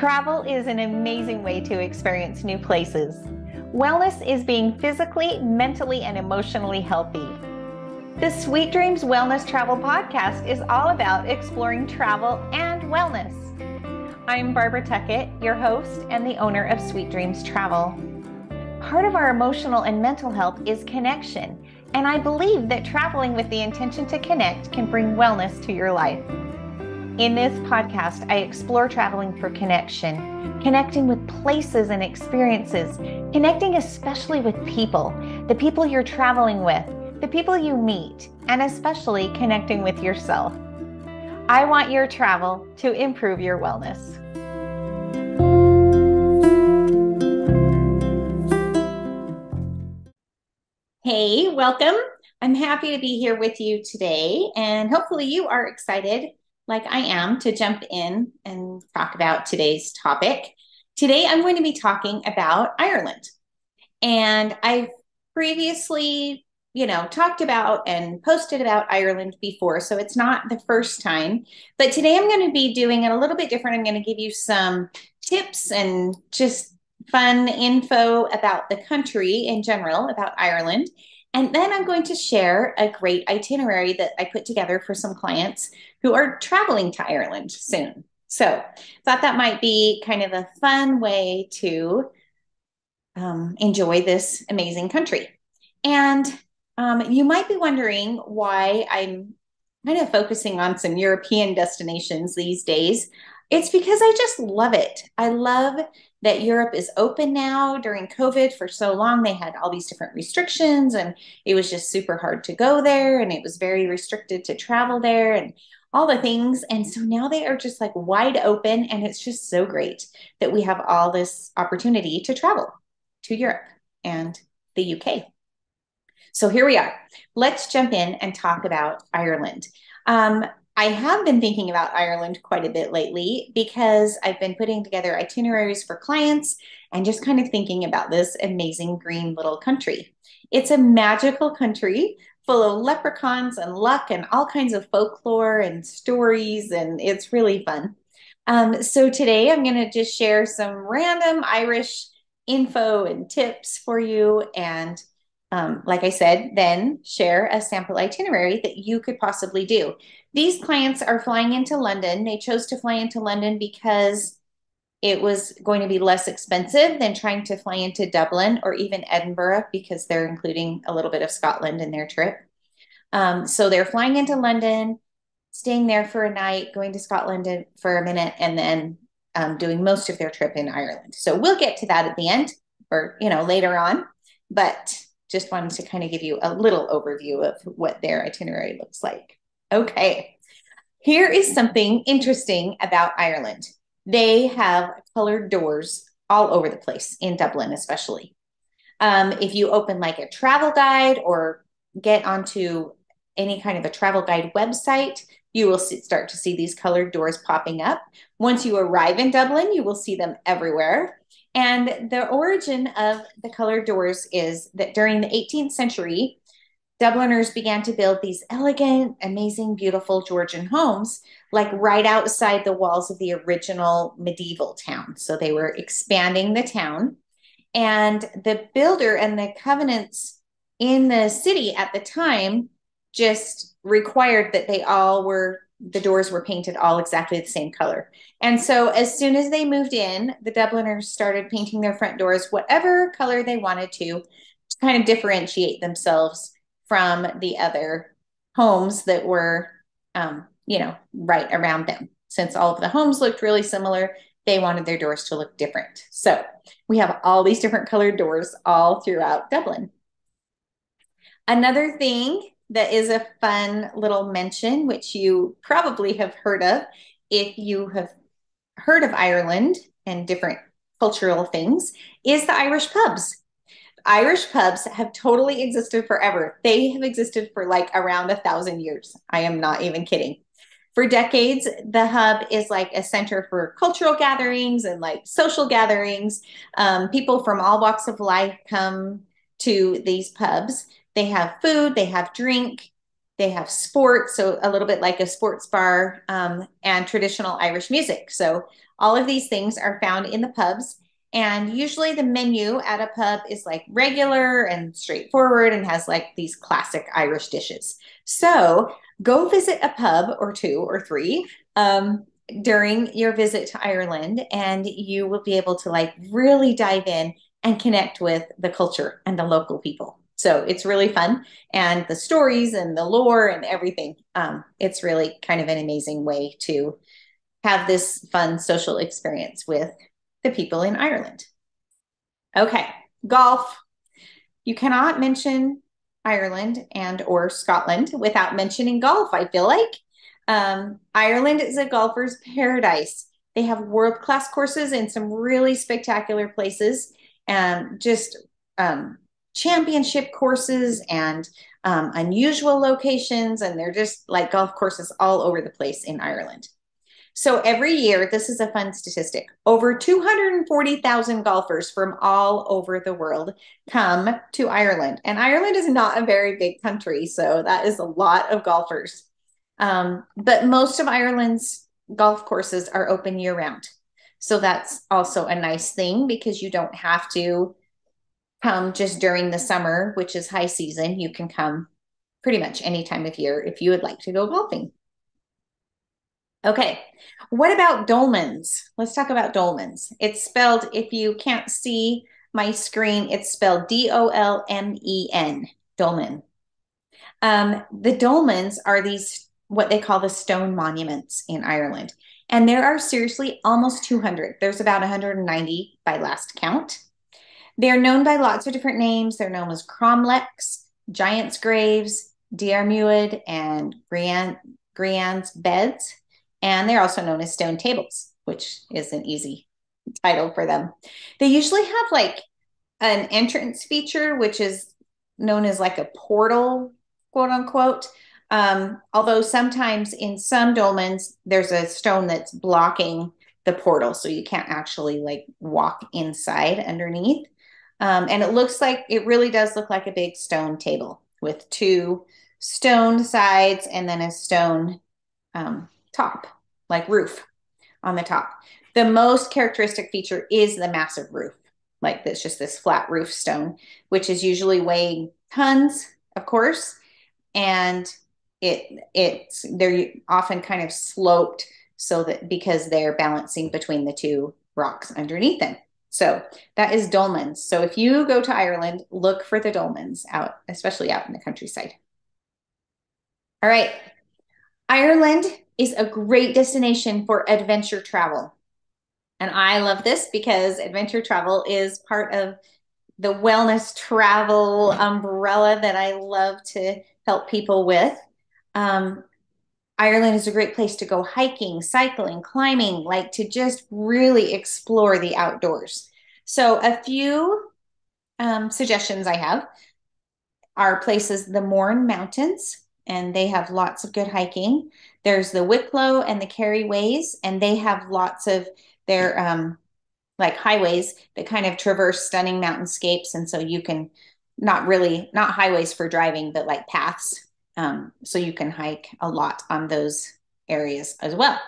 Travel is an amazing way to experience new places. Wellness is being physically, mentally, and emotionally healthy. The Suite Dreams Wellness Travel Podcast is all about exploring travel and wellness. I'm Barbara Tuckett, your host and the owner of Suite Dreams Travel. Part of our emotional and mental health is connection, and I believe that traveling with the intention to connect can bring wellness to your life. In this podcast, I explore traveling for connection, connecting with places and experiences, connecting especially with people, the people you're traveling with, the people you meet, and especially connecting with yourself. I want your travel to improve your wellness. Hey, welcome. I'm happy to be here with you today, and hopefully, you are excited like I am, to jump in and talk about today's topic. Today, I'm going to be talking about Ireland. And I've previously, you know, talked about and posted about Ireland before, so it's not the first time. But today, I'm going to be doing it a little bit different. I'm going to give you some tips and just fun info about the country in general, about Ireland. And then I'm going to share a great itinerary that I put together for some clients who are traveling to Ireland soon. So, thought that might be kind of a fun way to um, enjoy this amazing country. And um, you might be wondering why I'm kind of focusing on some European destinations these days. It's because I just love it. I love that Europe is open now during COVID for so long. They had all these different restrictions and it was just super hard to go there and it was very restricted to travel there and all the things. And so now they are just like wide open and it's just so great that we have all this opportunity to travel to Europe and the UK. So here we are. Let's jump in and talk about Ireland. Um, I have been thinking about Ireland quite a bit lately because I've been putting together itineraries for clients and just kind of thinking about this amazing green little country. It's a magical country full of leprechauns and luck and all kinds of folklore and stories, and it's really fun. Um, so today I'm going to just share some random Irish info and tips for you and um, like I said, then share a sample itinerary that you could possibly do. These clients are flying into London. They chose to fly into London because it was going to be less expensive than trying to fly into Dublin or even Edinburgh because they're including a little bit of Scotland in their trip. Um, so they're flying into London, staying there for a night, going to Scotland for a minute, and then um, doing most of their trip in Ireland. So we'll get to that at the end or, you know, later on. But just wanted to kind of give you a little overview of what their itinerary looks like. Okay, here is something interesting about Ireland. They have colored doors all over the place, in Dublin especially. Um, if you open like a travel guide or get onto any kind of a travel guide website, you will see, start to see these colored doors popping up. Once you arrive in Dublin, you will see them everywhere. And the origin of the colored doors is that during the 18th century, Dubliners began to build these elegant, amazing, beautiful Georgian homes, like right outside the walls of the original medieval town. So they were expanding the town. And the builder and the covenants in the city at the time just required that they all were the doors were painted all exactly the same color. And so as soon as they moved in, the Dubliners started painting their front doors whatever color they wanted to, to kind of differentiate themselves from the other homes that were, um, you know, right around them. Since all of the homes looked really similar, they wanted their doors to look different. So we have all these different colored doors all throughout Dublin. Another thing that is a fun little mention, which you probably have heard of if you have heard of Ireland and different cultural things, is the Irish pubs. Irish pubs have totally existed forever. They have existed for like around a thousand years. I am not even kidding. For decades, the hub is like a center for cultural gatherings and like social gatherings. Um, people from all walks of life come to these pubs. They have food, they have drink, They have sports, so a little bit like a sports bar, um, and traditional Irish music. So all of these things are found in the pubs. And usually the menu at a pub is like regular and straightforward and has like these classic Irish dishes. So go visit a pub or two or three um, during your visit to Ireland, and you will be able to like really dive in and connect with the culture and the local people. So it's really fun. And the stories and the lore and everything. Um, it's really kind of an amazing way to have this fun social experience with the people in Ireland. Okay, golf. You cannot mention Ireland and or Scotland without mentioning golf, I feel like. Um, Ireland is a golfer's paradise. They have world-class courses in some really spectacular places and just um, championship courses and um, unusual locations. And they're just like golf courses all over the place in Ireland. So every year, this is a fun statistic over 240,000 golfers from all over the world come to Ireland. And Ireland is not a very big country, so that is a lot of golfers. Um, but most of Ireland's golf courses are open year round. So that's also a nice thing because you don't have to come just during the summer, which is high season. You can come pretty much any time of year if you would like to go golfing. Okay, what about dolmens? Let's talk about dolmens. It's spelled, if you can't see my screen, it's spelled D O L M E N, dolmen. Um, the dolmens are these, what they call the stone monuments in Ireland. And there are seriously almost 200. There's about 190 by last count. They're known by lots of different names. They're known as cromlechs, giant's graves, Diarmuid, and Grian, Grian's beds. And they're also known as stone tables, which is an easy title for them. They usually have like an entrance feature, which is known as like a portal, quote unquote. Um, although sometimes in some dolmens, there's a stone that's blocking the portal, so you can't actually like walk inside underneath. Um, and it looks like it really does look like a big stone table with two stone sides and then a stone um, top, like roof on the top. The most characteristic feature is the massive roof, like this, just this flat roof stone, which is usually weighing tons, of course, and it it's they're often kind of sloped so that because they're balancing between the two rocks underneath them. So that is dolmens. So if you go to Ireland, look for the dolmens out, especially out in the countryside. All right. Ireland is a great destination for adventure travel. And I love this because adventure travel is part of the wellness travel umbrella that I love to help people with. Um, Ireland is a great place to go hiking, cycling, climbing, like to just really explore the outdoors. So, a few um, suggestions I have are places the Mourne Mountains, and they have lots of good hiking. There's the Wicklow and the Kerry Ways, and they have lots of their um, like highways that kind of traverse stunning mountainscapes. And so you can not really, not highways for driving, but like paths. Um, so you can hike a lot on those areas as well.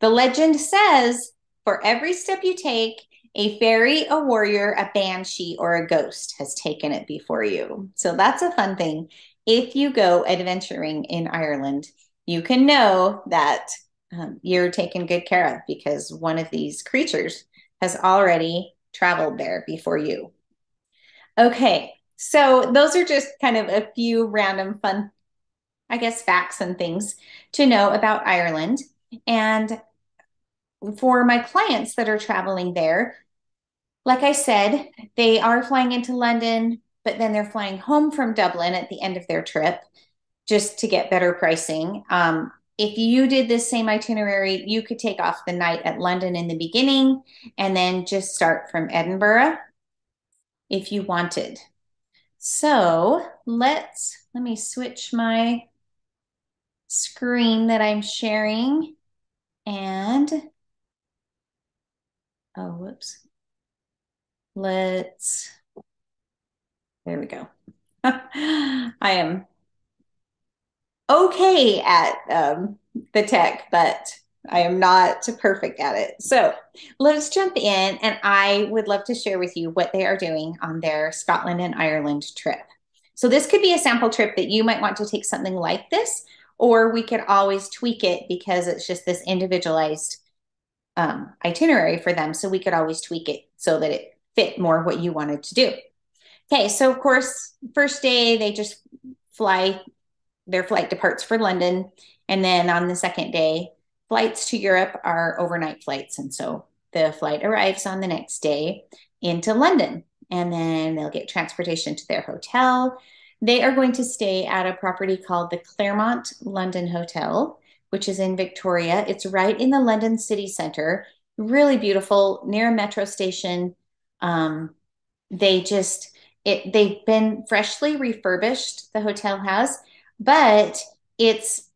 The legend says for every step you take, a fairy, a warrior, a banshee, or a ghost has taken it before you. So that's a fun thing if you go adventuring in Ireland, you can know that um, you're taken good care of because one of these creatures has already traveled there before you. Okay, so those are just kind of a few random fun, I guess, facts and things to know about Ireland. And for my clients that are traveling there, like I said, they are flying into London but then they're flying home from Dublin at the end of their trip just to get better pricing. Um, if you did this same itinerary, you could take off the night at London in the beginning and then just start from Edinburgh if you wanted. So let's, let me switch my screen that I'm sharing and, oh, whoops. Let's there we go. I am. Okay at um, the tech, but I am not perfect at it. So let's jump in, and I would love to share with you what they are doing on their Scotland and Ireland trip. So this could be a sample trip that you might want to take something like this, or we could always tweak it because it's just this individualized um, itinerary for them. So we could always tweak it so that it fit more what you wanted to do. Okay, so of course, first day they just fly, their flight departs for London. And then on the second day, flights to Europe are overnight flights. And so the flight arrives on the next day into London. And then they'll get transportation to their hotel. They are going to stay at a property called the Claremont London Hotel, which is in Victoria. It's right in the London city center, really beautiful, near a metro station. Um, they just, it, they've been freshly refurbished, the hotel has, but it's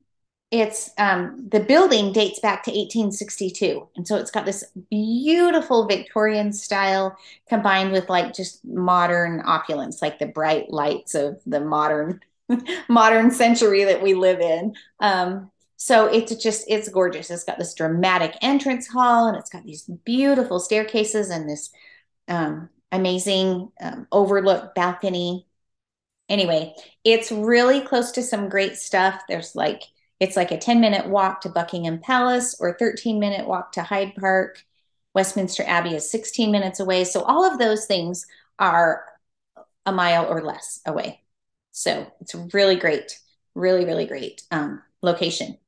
it's um, the building dates back to 1862 and so it's got this beautiful victorian style combined with like just modern opulence like the bright lights of the modern modern century that we live in. Um, so it's just it's gorgeous. It's got this dramatic entrance hall and it's got these beautiful staircases and this um, amazing um, overlook balcony anyway it's really close to some great stuff there's like it's like a 10 minute walk to Buckingham Palace or 13 minute walk to Hyde Park. Westminster Abbey is 16 minutes away. So all of those things are a mile or less away. So it's really great, really, really great um, location.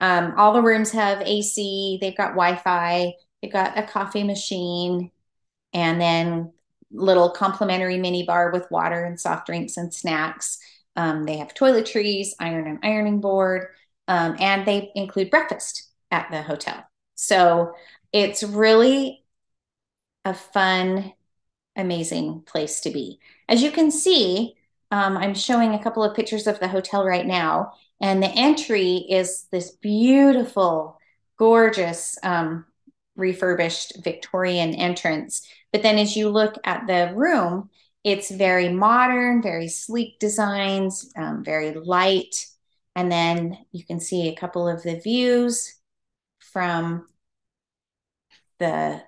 Um, all the rooms have AC, they've got Wi Fi, they've got a coffee machine, and then little complimentary mini bar with water and soft drinks and snacks. Um, they have toiletries, iron and ironing board, um, and they include breakfast at the hotel. So it's really a fun, amazing place to be. As you can see, um, I'm showing a couple of pictures of the hotel right now, and the entry is this beautiful, gorgeous, um, refurbished Victorian entrance. But then as you look at the room, it's very modern, very sleek designs, um, very light. And then you can see a couple of the views from the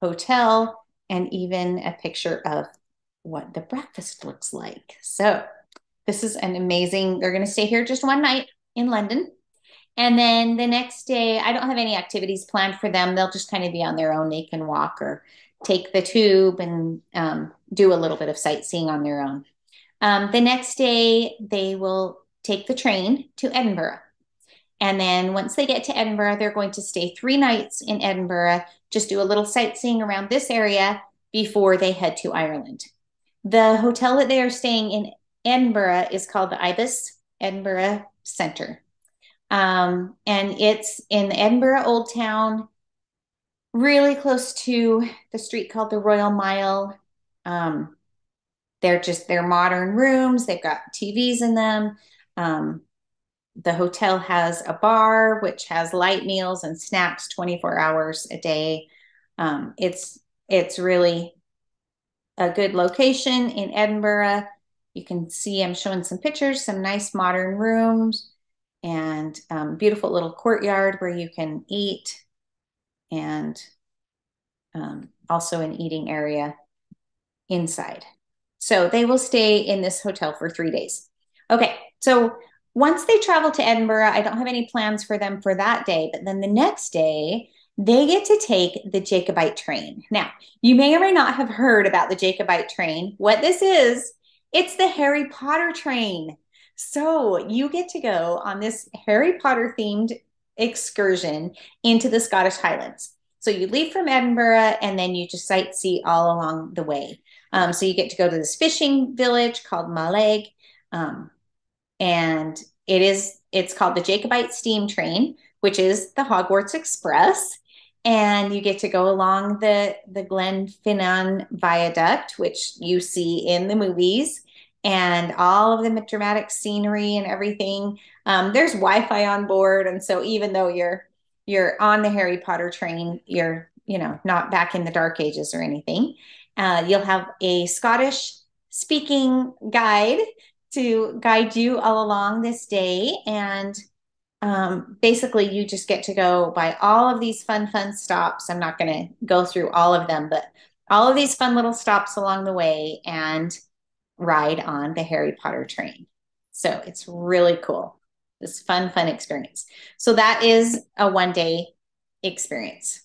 hotel and even a picture of what the breakfast looks like. So this is an amazing, they're going to stay here just one night in London. And then the next day, I don't have any activities planned for them. They'll just kind of be on their own. They can walk or take the tube and um, do a little bit of sightseeing on their own. Um, the next day, they will take the train to Edinburgh. And then once they get to Edinburgh, they're going to stay three nights in Edinburgh, just do a little sightseeing around this area before they head to Ireland. The hotel that they are staying in Edinburgh is called the Ibis Edinburgh Center. Um, and it's in Edinburgh Old Town, really close to the street called the Royal Mile. Um, they're just they're modern rooms. They've got TVs in them. Um, the hotel has a bar which has light meals and snacks 24 hours a day. Um, it's it's really a good location in Edinburgh. You can see I'm showing some pictures, some nice modern rooms, and um, beautiful little courtyard where you can eat, and um, also an eating area inside. So they will stay in this hotel for three days. Okay, so once they travel to Edinburgh, I don't have any plans for them for that day, but then the next day, they get to take the Jacobite train. Now, you may or may not have heard about the Jacobite train. What this is, it's the Harry Potter train. So you get to go on this Harry Potter themed excursion into the Scottish Highlands. So you leave from Edinburgh and then you just sightsee all along the way. Um, so you get to go to this fishing village called Mallaig. Um, and it is it's called the Jacobite Steam Train, which is the Hogwarts Express. And you get to go along the the Glenfinnan Viaduct, which you see in the movies, and all of the dramatic scenery and everything. Um, there's Wi-Fi on board, and so even though you're you're on the Harry Potter train, you're you know not back in the Dark Ages or anything. Uh, you'll have a Scottish speaking guide to guide you all along this day. And um, basically, you just get to go by all of these fun, fun stops. I'm not going to go through all of them, but all of these fun little stops along the way and ride on the Harry Potter train. So it's really cool. This fun, fun experience. So that is a one day experience.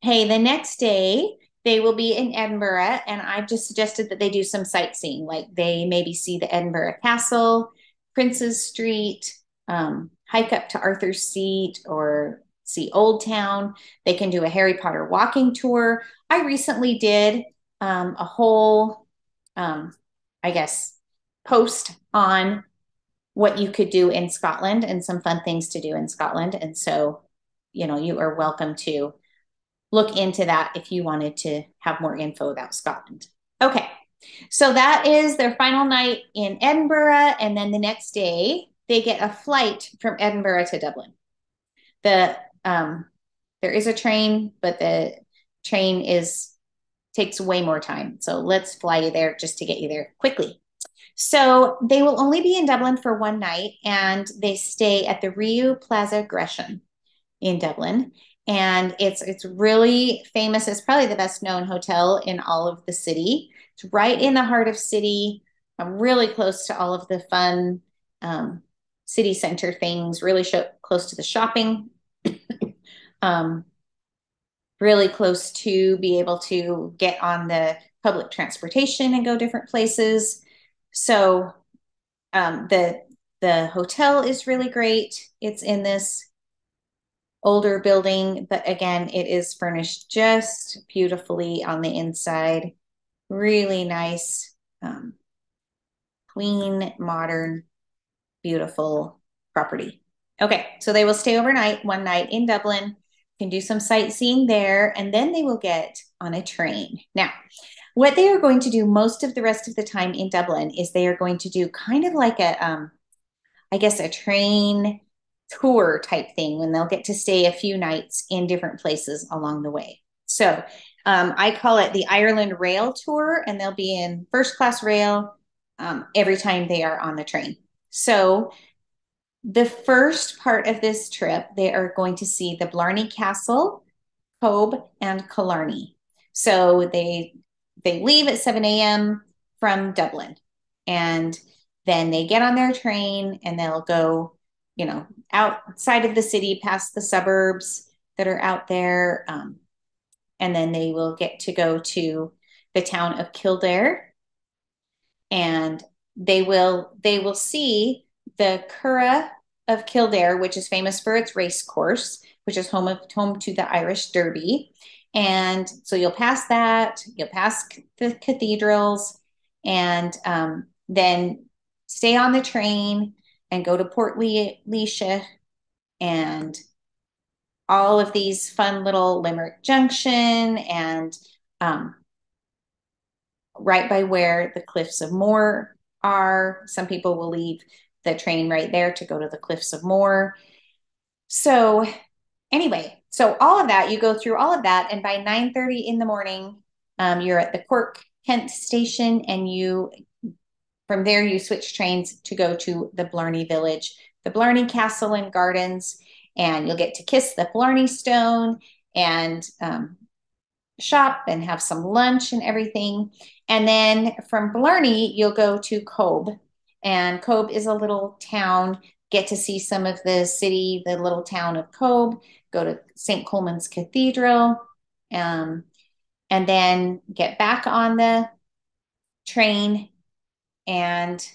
Hey, the next day they will be in Edinburgh, and I've just suggested that they do some sightseeing, like they maybe see the Edinburgh Castle, Princes Street, um, hike up to Arthur's Seat, or see Old Town. They can do a Harry Potter walking tour. I recently did um, a whole, um, I guess, post on what you could do in Scotland and some fun things to do in Scotland. And so, you know, you are welcome to look into that if you wanted to have more info about Scotland. Okay, so that is their final night in Edinburgh. And then the next day, they get a flight from Edinburgh to Dublin. The um, there is a train, but the train is takes way more time. So let's fly you there just to get you there quickly. So they will only be in Dublin for one night and they stay at the Riu Plaza Gresham in Dublin. And it's it's really famous. It's probably the best known hotel in all of the city. It's right in the heart of city, um, really close to all of the fun um, city center things, really show, close to the shopping um, really close to be able to get on the public transportation and go different places. So um, the the hotel is really great. It's in this older building, but again, it is furnished just beautifully on the inside. Really nice, um, clean, modern, beautiful property. Okay, so they will stay overnight, one night in Dublin can do some sightseeing there, and then they will get on a train. Now, what they are going to do most of the rest of the time in Dublin is they are going to do kind of like a, um, I guess, a train tour type thing when they'll get to stay a few nights in different places along the way. So um, I call it the Ireland Rail Tour, and they'll be in first class rail um, every time they are on the train. So the first part of this trip, they are going to see the Blarney Castle, Cobh, and Killarney. So they they leave at 7 a.m. from Dublin, and then they get on their train and they'll go, you know, outside of the city, past the suburbs that are out there, um, and then they will get to go to the town of Kildare, and they will they will see the Curragh of Kildare, which is famous for its race course, which is home of home to the Irish Derby. And so you'll pass that, you'll pass the cathedrals, and um, then stay on the train and go to Portlaoise and all of these fun little Limerick Junction and um, right by where the Cliffs of Moher are. Some people will leave the train right there to go to the Cliffs of Moher. So anyway, so all of that, you go through all of that, and by 9 30 in the morning, um, you're at the Cork Kent station, and you from there you switch trains to go to the Blarney Village, the Blarney Castle and Gardens, and you'll get to kiss the Blarney Stone and um, shop and have some lunch and everything. And then from Blarney, you'll go to Cobh, and Cobh is a little town. Get to see some of the city, the little town of Cobh. Go to St. Colman's Cathedral, um, and then get back on the train and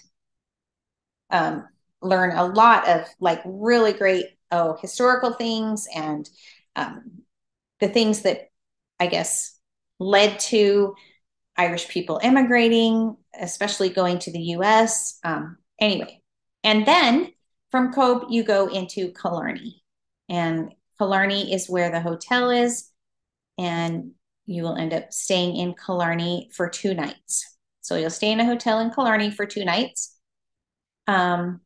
um, learn a lot of like really great oh historical things and um, the things that I guess led to Irish people immigrating, especially going to the US. Um, anyway, and then from Cobh, you go into Killarney. And Killarney is where the hotel is. And you will end up staying in Killarney for two nights. So you'll stay in a hotel in Killarney for two nights. Um,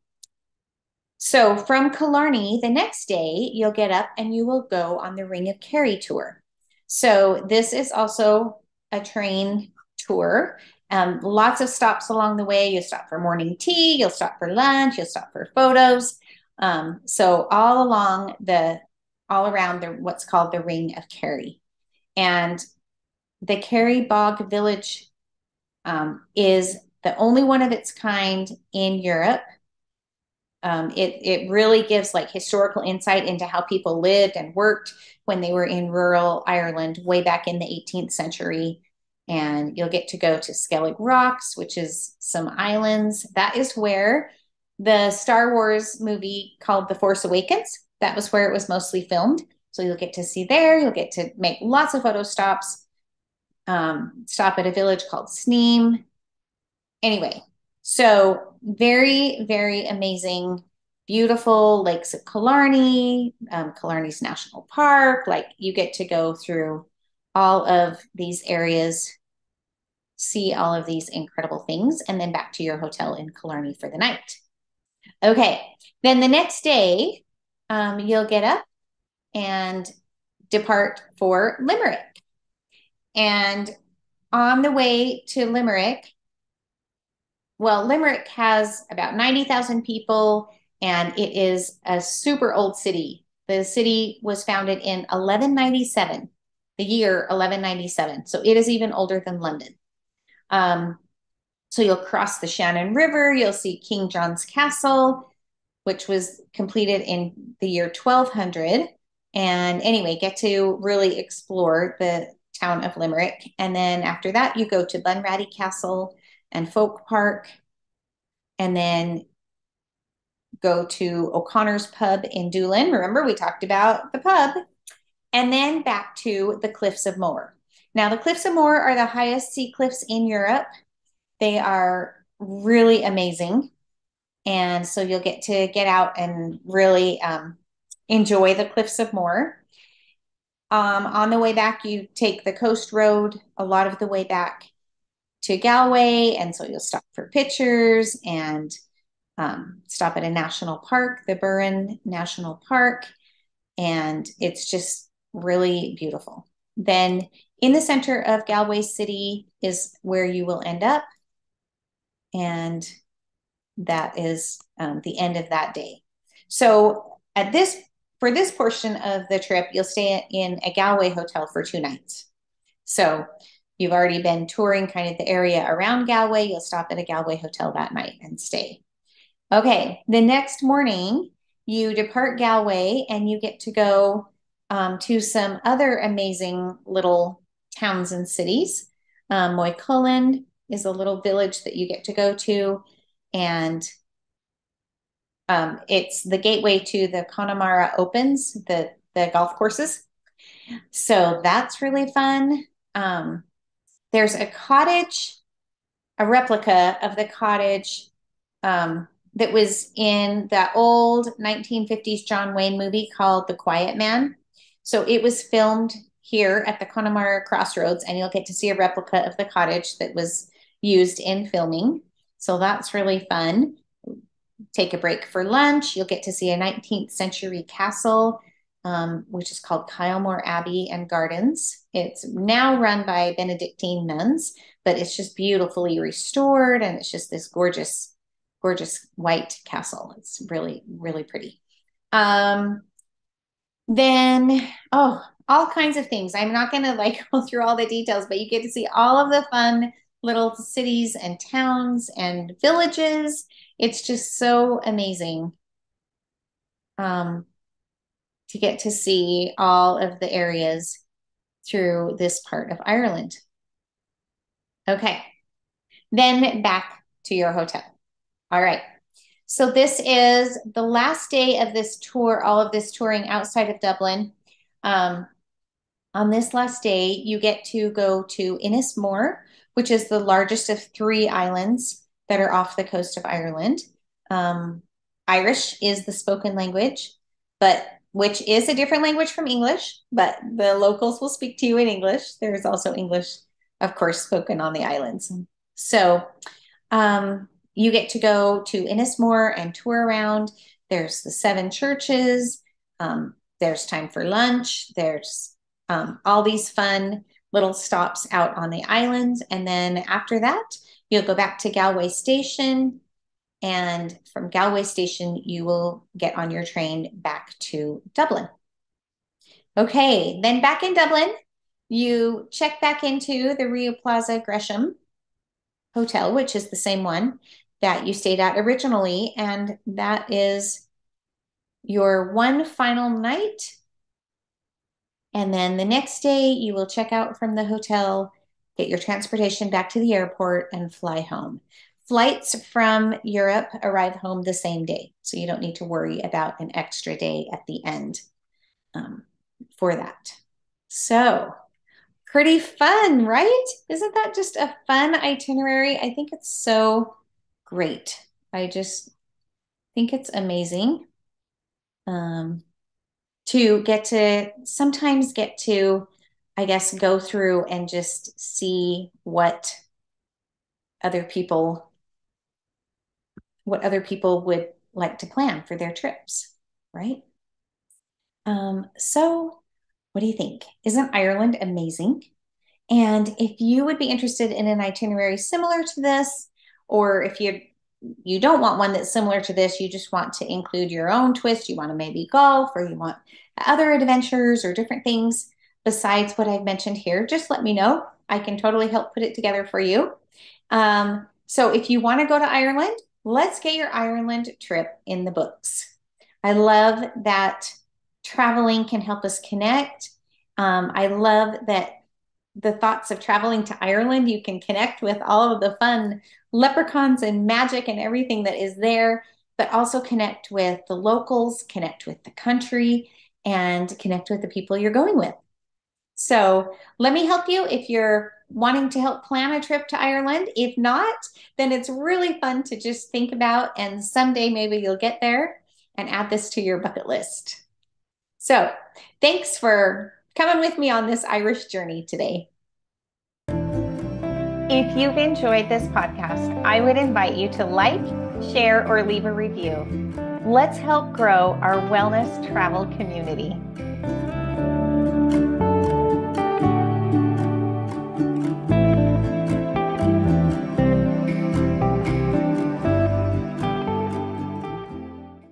so from Killarney, the next day, you'll get up and you will go on the Ring of Kerry tour. So this is also a train tour. Um, lots of stops along the way. You'll stop for morning tea, you'll stop for lunch, you'll stop for photos. Um, so all along the, all around the what's called the Ring of Kerry, and the Kerry Bog Village um, is the only one of its kind in Europe. Um, it it really gives like historical insight into how people lived and worked when they were in rural Ireland way back in the 18th century. And you'll get to go to Skellig Rocks, which is some islands. That is where the Star Wars movie called The Force Awakens. That was where it was mostly filmed. So you'll get to see there. You'll get to make lots of photo stops. Um, stop at a village called Sneem. Anyway, so very, very amazing, beautiful lakes of Killarney, um, Killarney's National Park. Like you get to go through all of these areas, see all of these incredible things, and then back to your hotel in Killarney for the night. Okay, then the next day, um, you'll get up and depart for Limerick. And on the way to Limerick, well, Limerick has about 90,000 people and it is a super old city. The city was founded in 1197, the year 1197. So it is even older than London. Um, so you'll cross the Shannon River, you'll see King John's Castle, which was completed in the year 1200. And anyway, get to really explore the town of Limerick. And then after that, you go to Bunratty Castle and Folk Park, and then go to O'Connor's Pub in Doolin. Remember, we talked about the pub. And then back to the Cliffs of Moher. Now, the Cliffs of Moher are the highest sea cliffs in Europe. They are really amazing. And so you'll get to get out and really um, enjoy the Cliffs of Moher. Um, on the way back, you take the coast road a lot of the way back to Galway. And so you'll stop for pictures and um, stop at a national park, the Burren National Park. And it's just really beautiful. Then in the center of Galway City is where you will end up. And that is um, the end of that day. So at this for this portion of the trip, you'll stay in a Galway hotel for two nights. So you've already been touring kind of the area around Galway. You'll stop at a Galway hotel that night and stay. Okay, the next morning, you depart Galway and you get to go um, to some other amazing little towns and cities. Um, Moycullen is a little village that you get to go to, and um, it's the gateway to the Connemara Opens, the the golf courses. So that's really fun. Um, there's a cottage, a replica of the cottage um, that was in that old 1950s John Wayne movie called The Quiet Man. So it was filmed here at the Connemara Crossroads, and you'll get to see a replica of the cottage that was used in filming. So that's really fun take a break for lunch. You'll get to see a 19th century castle, um, which is called Kylemore Abbey and Gardens. It's now run by Benedictine nuns, but it's just beautifully restored and it's just this gorgeous, gorgeous white castle. It's really, really pretty. Um, then, oh, all kinds of things. I'm not going to like go through all the details, but you get to see all of the fun little cities and towns and villages it's just so amazing um, to get to see all of the areas through this part of Ireland. Okay, then back to your hotel. All right. So this is the last day of this tour, all of this touring outside of Dublin. Um, on this last day, you get to go to Innismore, which is the largest of three islands that are off the coast of Ireland. Um, Irish is the spoken language, but which is a different language from English, but the locals will speak to you in English. There is also English, of course, spoken on the islands. So um, you get to go to Innismore and tour around. There's the seven churches. Um, there's time for lunch. There's um, all these fun little stops out on the islands. And then after that, you'll go back to Galway Station. And from Galway Station, you will get on your train back to Dublin. Okay, then back in Dublin, you check back into the Riu Plaza Gresham Hotel, which is the same one that you stayed at originally. And that is your one final night. And then the next day, you will check out from the hotel, get your transportation back to the airport, and fly home. Flights from Europe arrive home the same day. So you don't need to worry about an extra day at the end um, for that. So, pretty fun, right? Isn't that just a fun itinerary? I think it's so great. I just think it's amazing um, to get to sometimes get to, I guess, go through and just see what other people what other people would like to plan for their trips, right? Um, so, what do you think? Isn't Ireland amazing? And if you would be interested in an itinerary similar to this, or if you you don't want one that's similar to this, you just want to include your own twist, you want to maybe golf or you want other adventures or different things besides what I've mentioned here, just let me know. I can totally help put it together for you. Um, so if you want to go to Ireland, let's get your Ireland trip in the books. I love that traveling can help us connect. Um, I love that the thoughts of traveling to Ireland, you can connect with all of the fun leprechauns and magic and everything that is there, but also connect with the locals, connect with the country, and connect with the people you're going with. So let me help you if you're wanting to help plan a trip to Ireland. If not, then it's really fun to just think about, and someday maybe you'll get there and add this to your bucket list. So thanks for coming with me on this Irish journey today. If you've enjoyed this podcast, I would invite you to like, share, or leave a review. Let's help grow our wellness travel community.